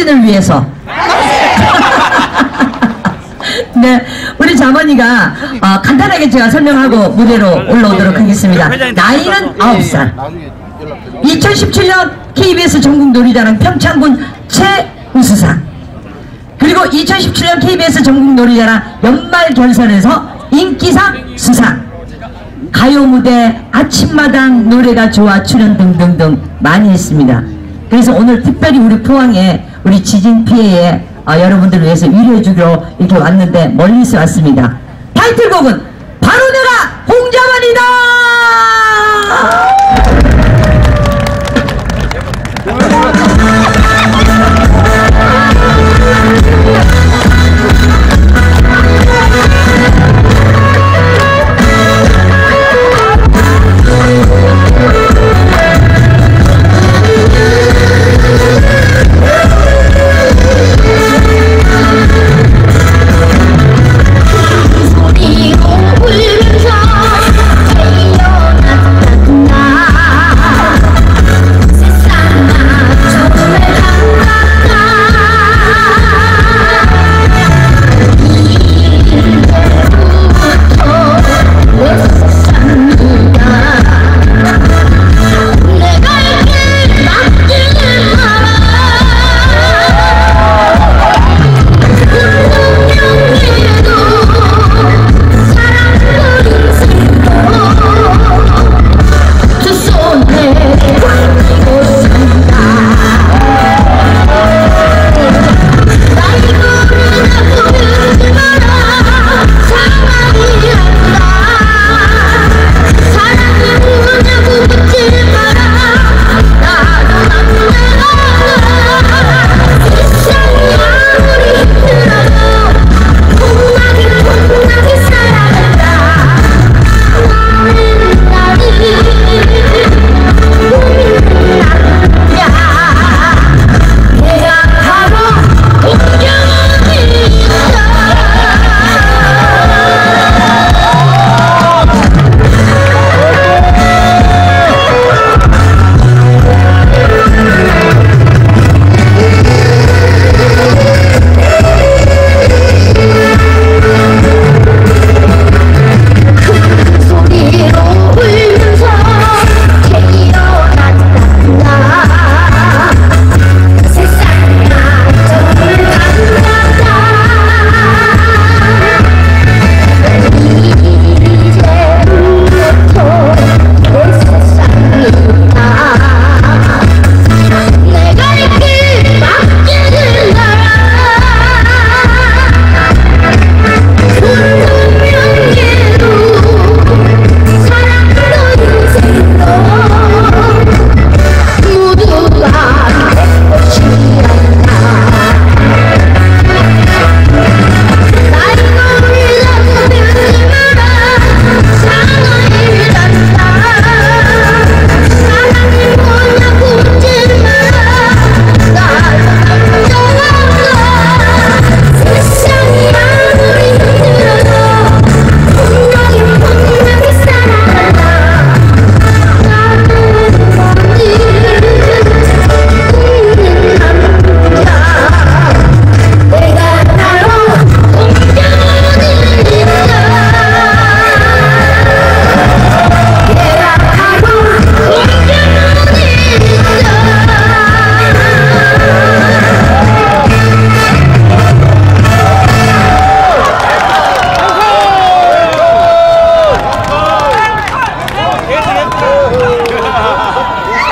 당진을 위해서. 네, 우리 자머니가 어, 간단하게 제가 설명하고 무대로 올라오도록 하겠습니다. 나이는 9살. 2017년 KBS 전국 놀이자랑 평창군 최우수상 그리고 2017년 KBS 전국 놀이자랑 연말 결선에서 인기상 수상 가요 무대 아침마당 노래가 좋아 출연 등등등 많이 했습니다. 그래서 오늘 특별히 우리 포항에 우리 지진 피해에 어, 여러분들을 위해서 위로해 주기로 이렇게 왔는데 멀리서 왔습니다. 타이틀곡은